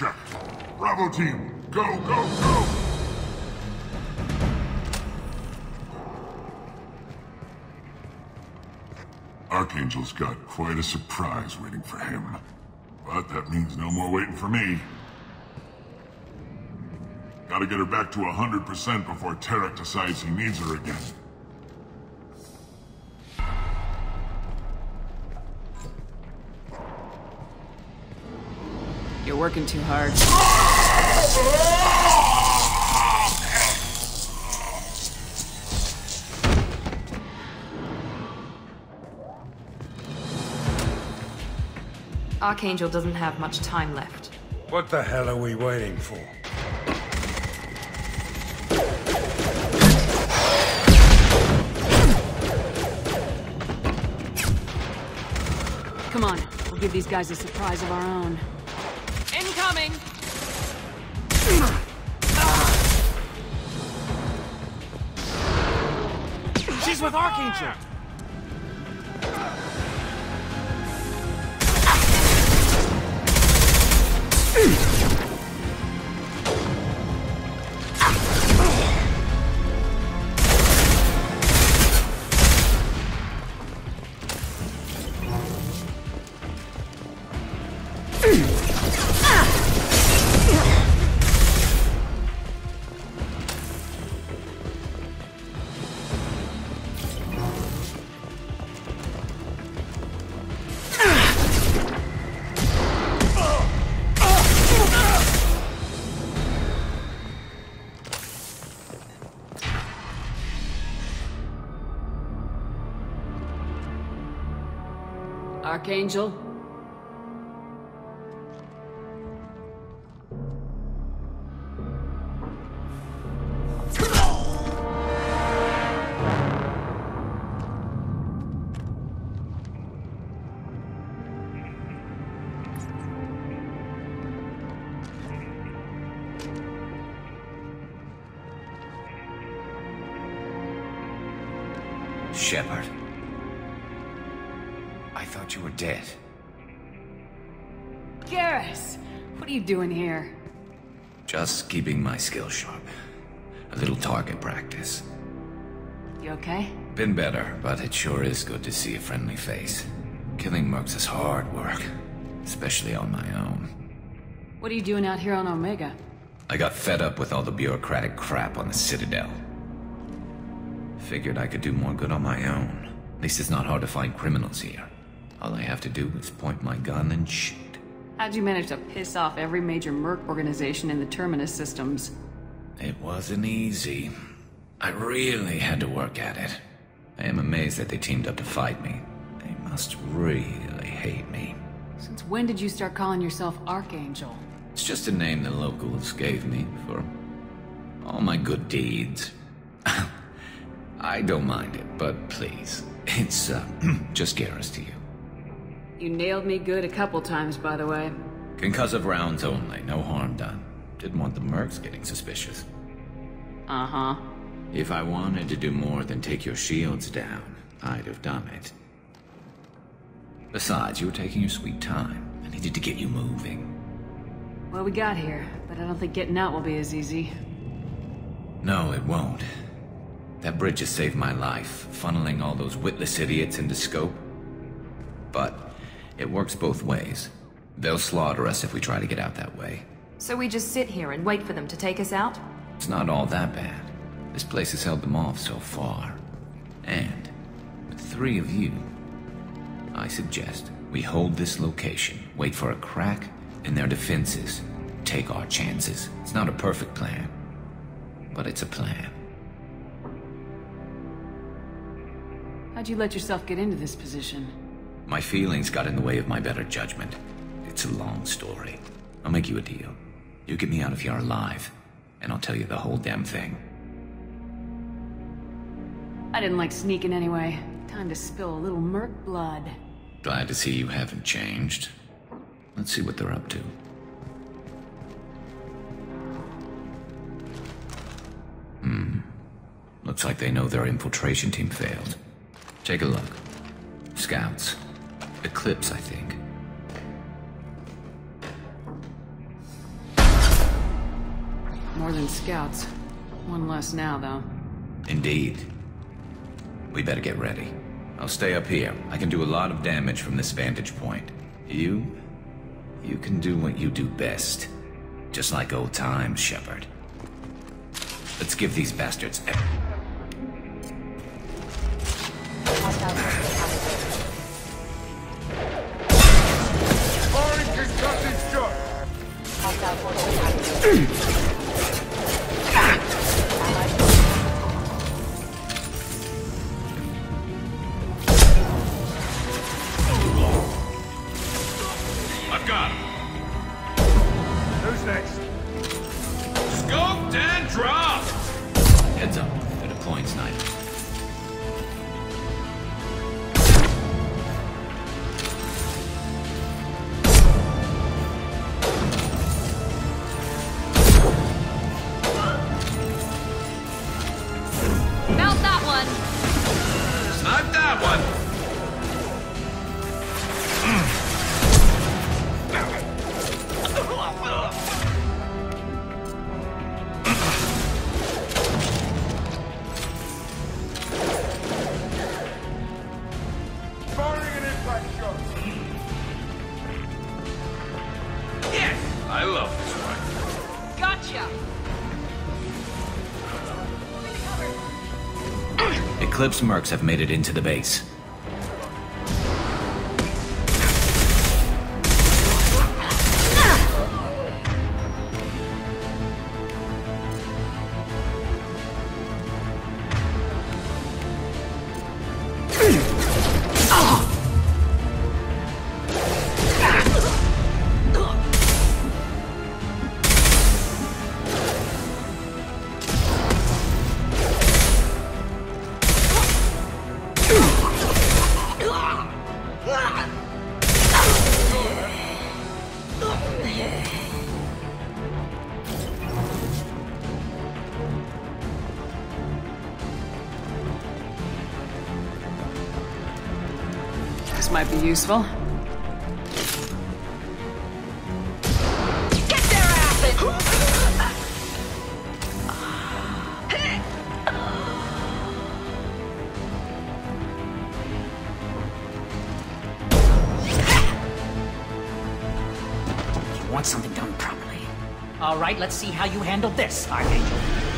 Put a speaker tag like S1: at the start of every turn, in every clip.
S1: Check. Bravo team, go, go, go! Archangel's got quite a surprise waiting for him. But that means no more waiting for me. Gotta get her back to 100% before Tarak decides he needs her again.
S2: Working too hard.
S3: Archangel doesn't have much time left.
S4: What the hell are we waiting for?
S2: Come on, we'll give these guys a surprise of our own.
S5: She's with Archangel!
S2: Archangel?
S6: Shepard. Thought you were dead.
S2: Garrus! What are you doing here?
S6: Just keeping my skills sharp. A little target practice.
S2: You okay?
S6: Been better, but it sure is good to see a friendly face. Killing mercs is hard work, especially on my own.
S2: What are you doing out here on Omega?
S6: I got fed up with all the bureaucratic crap on the Citadel. Figured I could do more good on my own. At least it's not hard to find criminals here. All I have to do is point my gun and shoot.
S2: How'd you manage to piss off every major merc organization in the Terminus systems?
S6: It wasn't easy. I really had to work at it. I am amazed that they teamed up to fight me. They must really hate me.
S2: Since when did you start calling yourself Archangel?
S6: It's just a name the locals gave me for all my good deeds. I don't mind it, but please, it's uh, just Garrus to you.
S2: You nailed me good a couple times, by the way.
S6: Concussive rounds only, no harm done. Didn't want the mercs getting suspicious.
S2: Uh-huh.
S6: If I wanted to do more than take your shields down, I'd have done it. Besides, you were taking your sweet time. I needed to get you moving.
S2: Well, we got here, but I don't think getting out will be as easy.
S6: No, it won't. That bridge has saved my life, funneling all those witless idiots into scope. But it works both ways. They'll slaughter us if we try to get out that way.
S3: So we just sit here and wait for them to take us out?
S6: It's not all that bad. This place has held them off so far. And, with three of you, I suggest we hold this location, wait for a crack in their defenses, take our chances. It's not a perfect plan, but it's a plan.
S2: How'd you let yourself get into this position?
S6: My feelings got in the way of my better judgment. It's a long story. I'll make you a deal. You get me out of here alive, and I'll tell you the whole damn thing.
S2: I didn't like sneaking anyway. Time to spill a little merc blood.
S6: Glad to see you haven't changed. Let's see what they're up to. Hmm. Looks like they know their infiltration team failed. Take a look. Scouts. Eclipse, I think.
S2: more than scouts. One less now, though.
S6: Indeed. We better get ready. I'll stay up here. I can do a lot of damage from this vantage point. You? You can do what you do best. Just like old times, Shepard. Let's give these bastards...
S7: I love this one.
S3: Gotcha!
S6: Eclipse mercs have made it into the base.
S2: Be useful.
S3: Get their asses!
S8: You want something done properly. All right, let's see how you handle this, Archangel.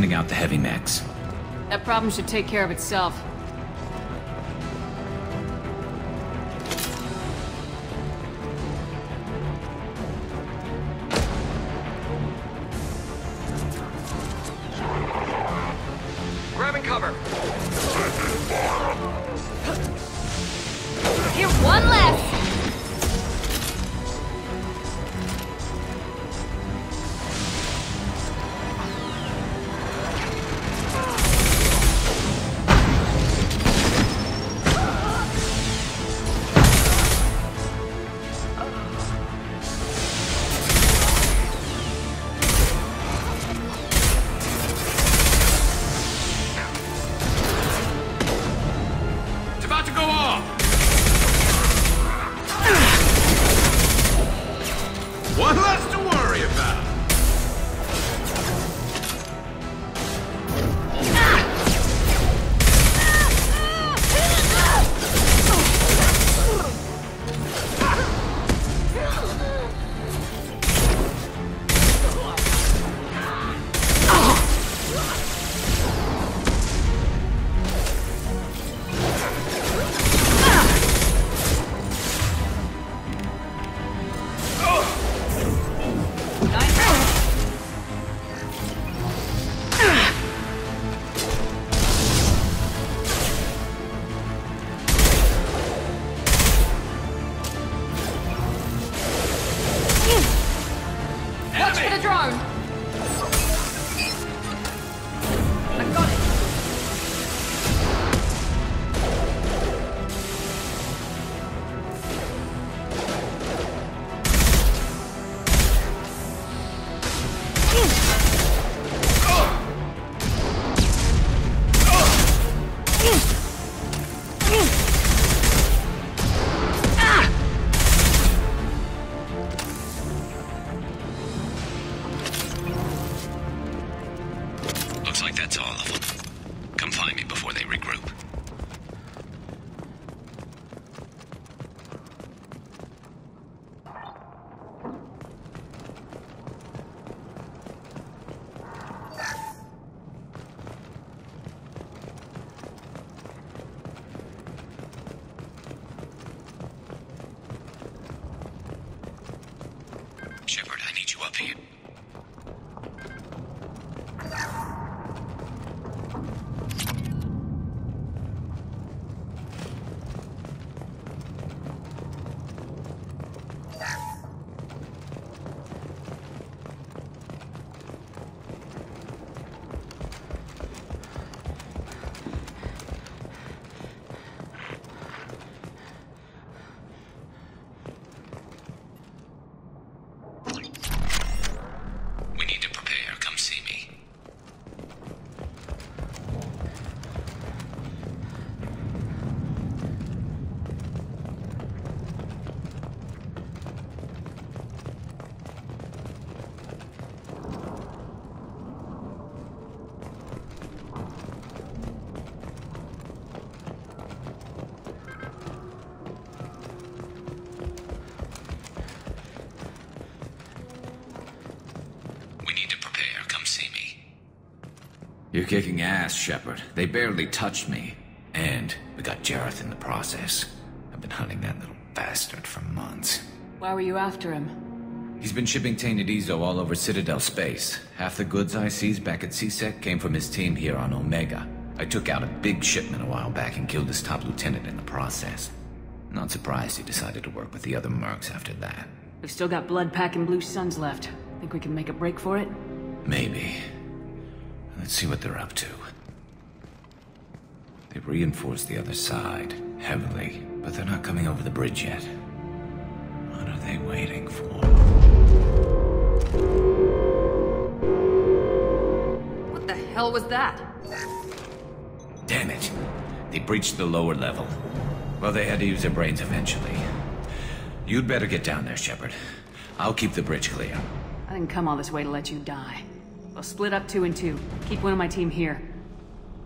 S6: Sending out the heavy mechs.
S2: That problem should take care of itself.
S3: The drone.
S6: That's all of them. Kicking ass, Shepard. They barely touched me. And we got Jaroth in the process. I've been hunting that little bastard for months.
S2: Why were you after him?
S6: He's been shipping tainted eezo all over Citadel space. Half the goods I seized back at C-Sec came from his team here on Omega. I took out a big shipment a while back and killed his top lieutenant in the process. Not surprised he decided to work with the other mercs after that.
S2: We've still got blood pack and blue suns left. Think we can make a break for it?
S6: Maybe. Let's see what they're up to. They've reinforced the other side, heavily, but they're not coming over the bridge yet. What are they waiting for?
S2: What the hell was that?
S6: Damn it. They breached the lower level. Well, they had to use their brains eventually. You'd better get down there, Shepard. I'll keep the bridge clear.
S2: I didn't come all this way to let you die. We'll split up two and two. Keep one of my team here.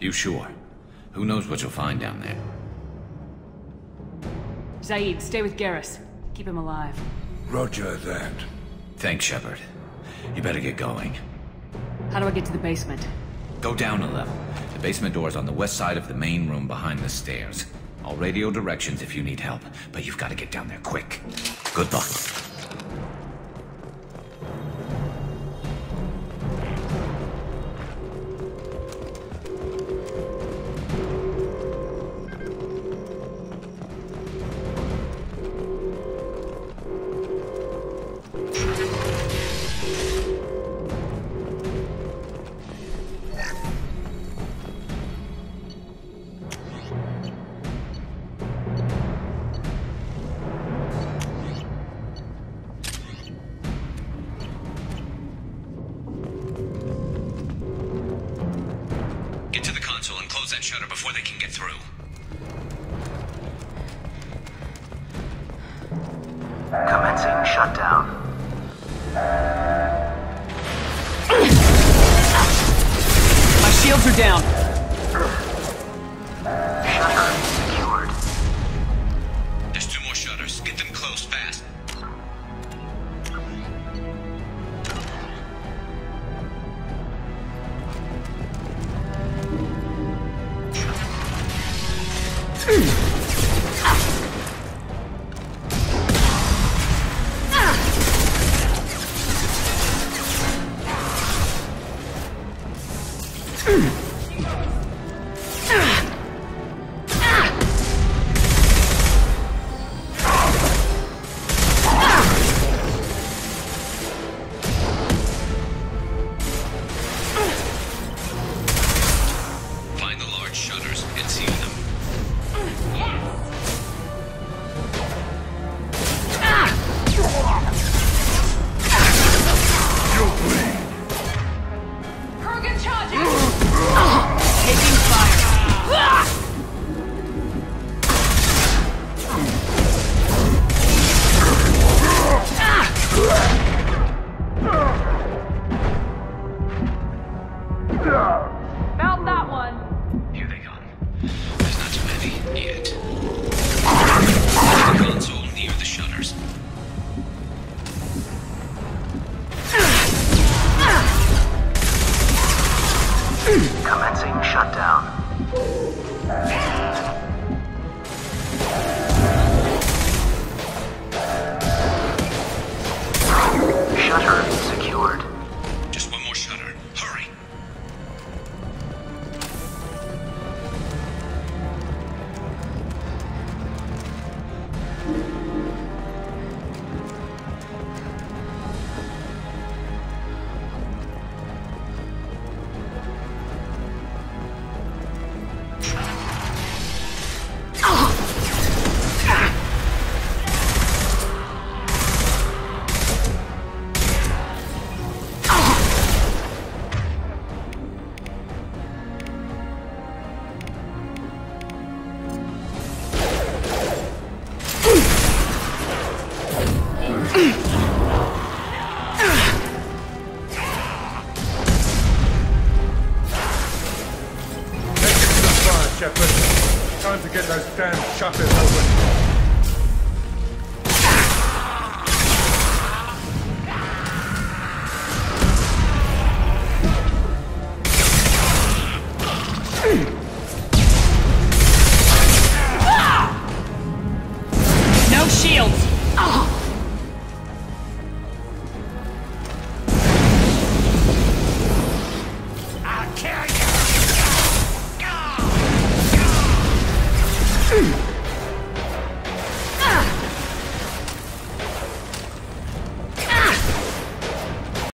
S6: You sure? Who knows what you'll find down there?
S2: Zaeed, stay with Garrus. Keep him alive.
S4: Roger that.
S6: Thanks, Shepard. You better get going.
S2: How do I get to the basement?
S6: Go down a level. The basement door is on the west side of the main room behind the stairs. I'll radio directions if you need help, but you've got to get down there quick. Good luck.
S8: Shields are down.
S9: Shutter secured.
S6: There's two more shutters. Get them closed fast.